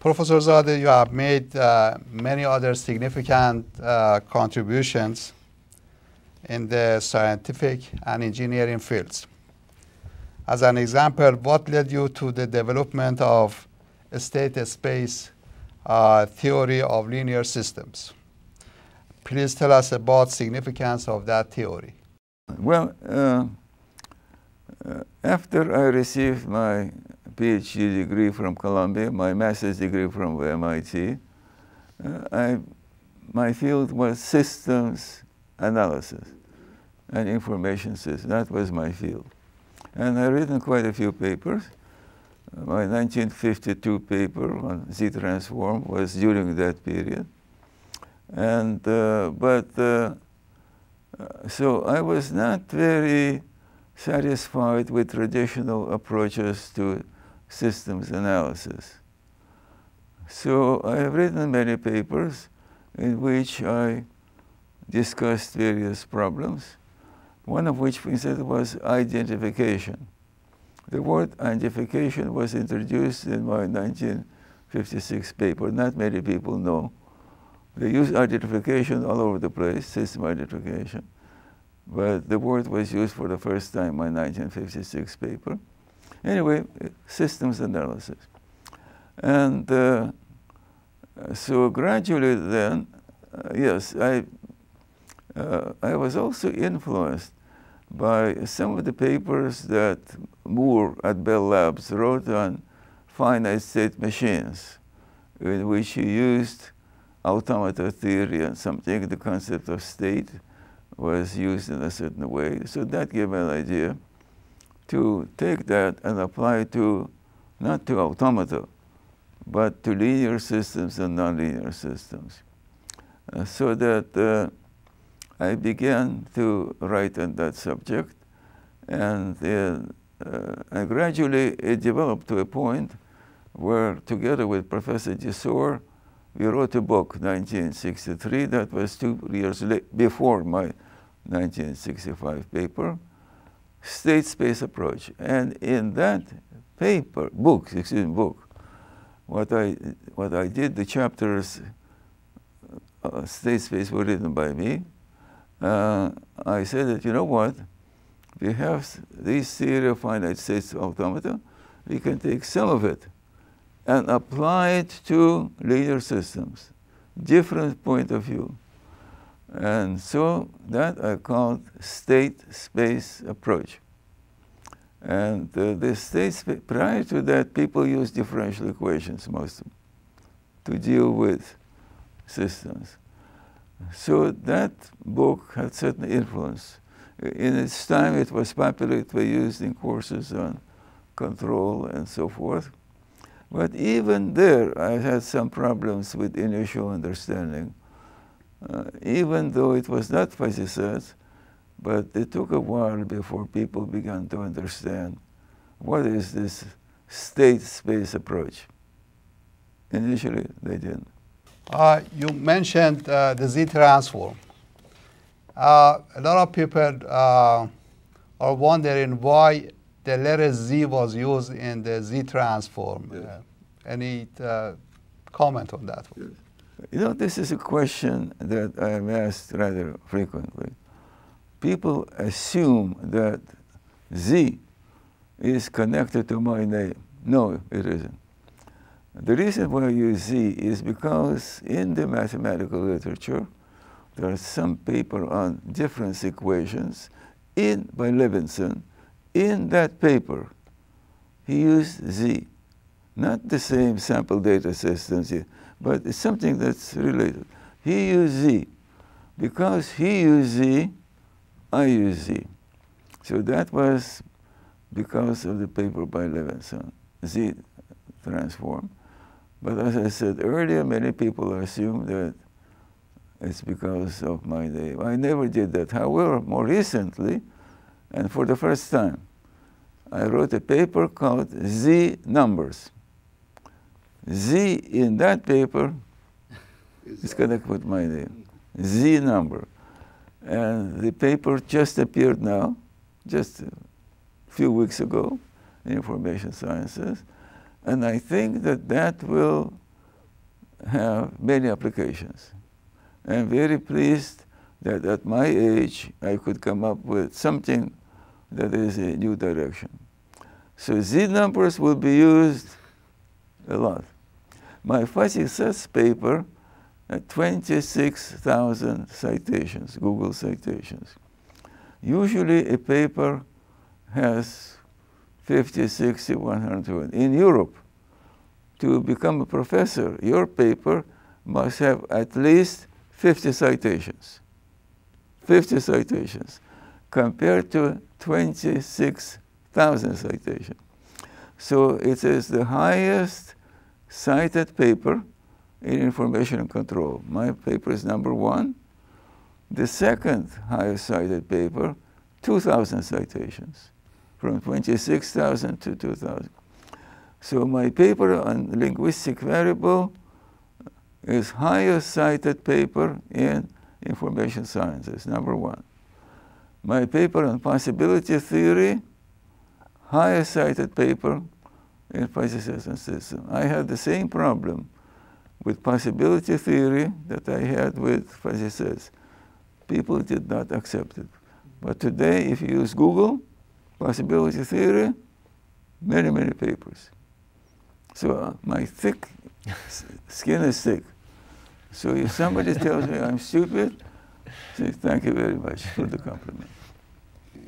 Professor Zadeh, you have made uh, many other significant uh, contributions in the scientific and engineering fields. As an example, what led you to the development of a state space uh, theory of linear systems? Please tell us about significance of that theory. Well, uh, uh, after I received my PhD degree from Columbia, my master's degree from MIT. Uh, I, my field was systems analysis and information systems. That was my field. And I've written quite a few papers. My 1952 paper on Z-transform was during that period. And, uh, but, uh, uh so I was not very satisfied with traditional approaches to systems analysis. So I have written many papers in which I discussed various problems, one of which, for instance, was identification. The word identification was introduced in my 1956 paper. Not many people know. They use identification all over the place, system identification. But the word was used for the first time in my 1956 paper. Anyway, systems analysis. And uh, so gradually then, uh, yes, I, uh, I was also influenced by some of the papers that Moore at Bell Labs wrote on finite state machines, in which he used automata theory and something, the concept of state was used in a certain way. So that gave me an idea to take that and apply to, not to automata, but to linear systems and nonlinear systems. Uh, so that uh, I began to write on that subject, and uh, uh gradually it developed to a point where, together with Professor Desoer, we wrote a book, 1963, that was two years before my 1965 paper, state space approach. And in that paper, book, excuse me, book, what I, what I did, the chapters, uh, state space were written by me. Uh, I said that, you know what, we have this theory of finite states automata, we can take some of it and apply it to linear systems, different point of view. And so that I called state space approach. And uh, the state prior to that, people used differential equations most to deal with systems. So that book had certain influence. In its time, it was popular, it was used in courses on control and so forth. But even there, I had some problems with initial understanding even though it was not physicists, but it took a while before people began to understand what is this state space approach. Initially, they didn't. Uh, you mentioned uh, the Z transform. Uh, a lot of people uh, are wondering why the letter Z was used in the Z transform. Yes. Uh, any comment on that? Yes. You know, this is a question that I am asked rather frequently. People assume that Z is connected to my name. No, it isn't. The reason why use Z is because in the mathematical literature, there are some paper on difference equations in by Levinson. In that paper, he used Z, not the same sample data systems but it's something that's related. He used Z. Because he used Z, I use Z. So that was because of the paper by Levinson, Z transform. But as I said earlier, many people assume that it's because of my name. I never did that. However, more recently, and for the first time, I wrote a paper called Z Numbers. Z in that paper is connected with my name, Z number. And the paper just appeared now, just a few weeks ago, in Information Sciences. And I think that that will have many applications. I'm very pleased that at my age I could come up with something that is a new direction. So Z numbers will be used a lot. My fuzzy sets paper uh, at 26,000 citations, Google citations. Usually a paper has 50, 60, 100. In Europe, to become a professor, your paper must have at least 50 citations. 50 citations compared to 26,000 citations. So it is the highest cited paper in information control. My paper is number one. The second highest cited paper, 2,000 citations, from 26,000 to 2,000. So my paper on linguistic variable is highest cited paper in information sciences, number one. My paper on possibility theory, highest cited paper in and system. I had the same problem with possibility theory that I had with sets. People did not accept it. But today, if you use Google, possibility theory, many, many papers. So uh, my thick skin is thick. So if somebody tells me I'm stupid, say thank you very much for the compliment.